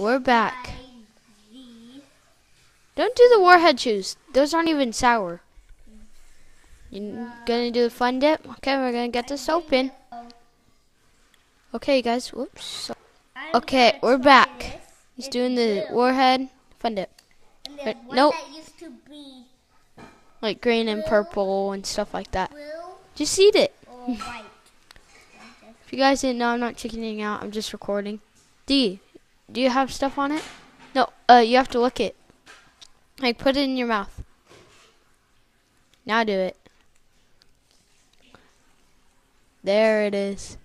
We're back. Don't do the warhead shoes. Those aren't even sour. You gonna do the fun dip? Okay, we're gonna get this open. Okay, guys. Whoops. Okay, we're back. He's doing the warhead fun dip. There's nope. used to be Like green and purple and stuff like that. Just eat it. If you guys didn't know, I'm not chickening out. I'm just recording. D, do you have stuff on it? No, uh, you have to lick it. Like, put it in your mouth. Now do it. There it is.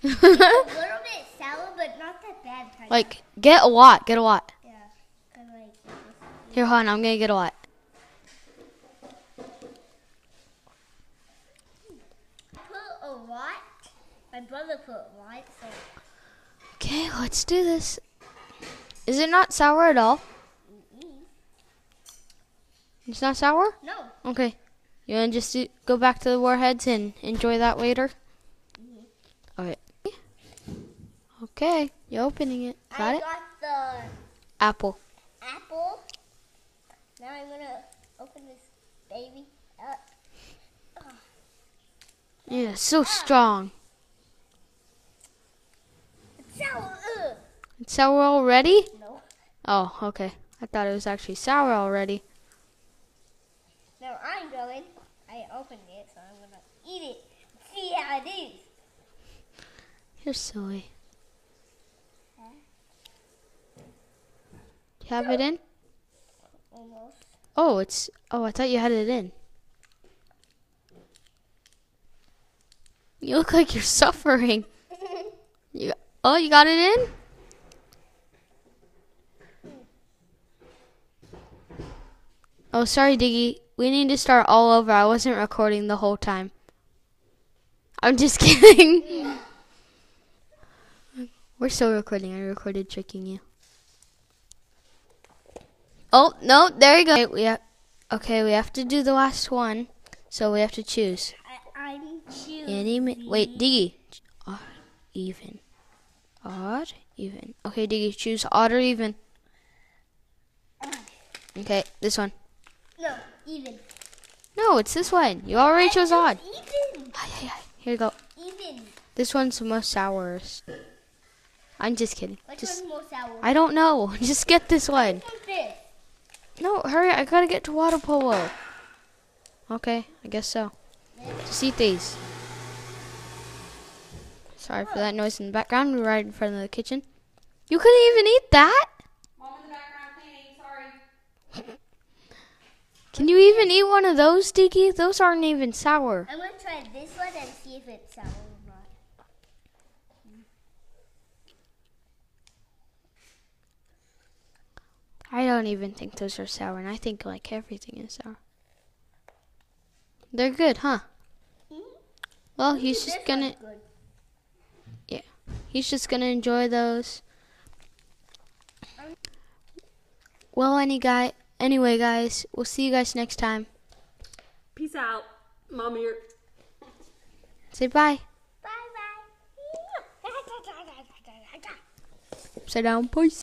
a little bit sour, but not that bad. Kind like, get a lot. Get a lot. yeah, kind of like. Here, hold on. I'm gonna get a lot. Put a lot. My brother put lot, Okay, let's do this. Is it not sour at all? Mm-hmm. It's not sour? no. Okay. You want to just do, go back to the warheads and enjoy that later? Mm-hmm. Okay. Okay. You're opening it. Got I it? got the Apple. apple. Now I'm gonna open this baby up. Yeah, so strong. It's sour. Ugh. It's sour already? No. Oh, okay. I thought it was actually sour already. Now I'm going. I opened it, so I'm gonna eat it. See how it is. You're silly. You have it in? Almost. Oh, it's. Oh, I thought you had it in. You look like you're suffering. You, oh, you got it in? Oh, sorry, Diggy. We need to start all over. I wasn't recording the whole time. I'm just kidding. We're still recording. I recorded tricking you. Oh no! There you go. Okay, we have. Okay, we have to do the last one, so we have to choose. I, choosing. Any wait, Diggy. Odd, even. Odd, even. Okay, Diggy, choose odd or even. Okay, this one. No, it's this one. You already I chose odd. Even. Here you go. Even. This one's the most sourest. I'm just kidding. Which Just one's more sour? I don't know. Just get this one. No, hurry! I gotta get to water polo. Okay, I guess so. Just eat these. Sorry for that noise in the background. We're right in front of the kitchen. You couldn't even eat that? Mom in the background cleaning, sorry. Can you even eat one of those, Diggy? Those aren't even sour. I'm gonna try this one and see if it's sour or not. I don't even think those are sour, and I think like everything is sour. They're good, huh? Mhm. Well, he's just gonna good. he's just gonna enjoy those. Well, any guy, anyway, guys, we'll see you guys next time. Peace out. Mom here. Say bye. Bye bye. Upside down, boys.